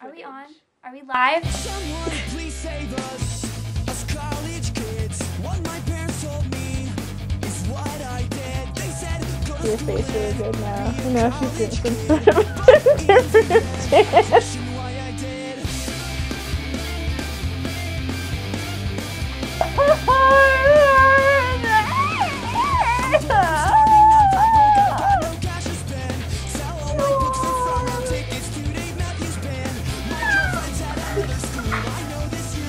Are we on? Are we live? Someone please save us, us college kids. What my parents told me is what I did. They said, go to Your face really and good now. be You an know she's doing some American sort of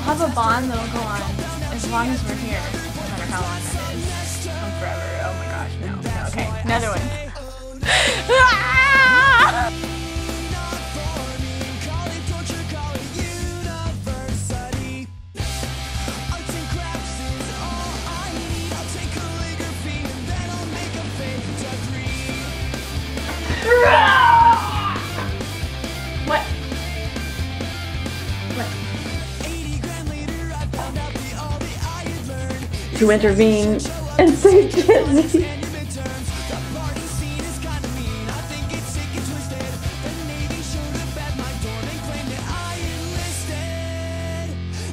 have a bond that'll go on as long as we're here. No matter how long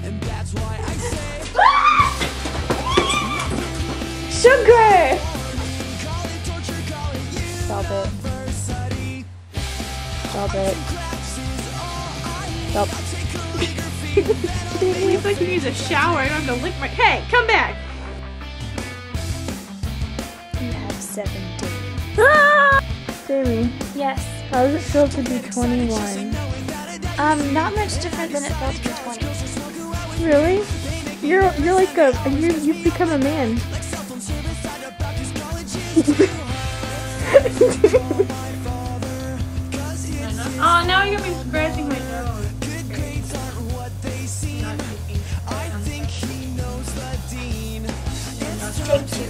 And that's why I say, Sugar! Stop it. Stop it. Stop. And At least I can use a shower. I don't have to lick my. Hey, come back! 17. Sammy. Ah! Yes. How does it feel to be 21? Um, not much different than it felt to be 20. Really? You're you're like a you you've become a man. oh, now you're gonna be scratching my nose. Thank you.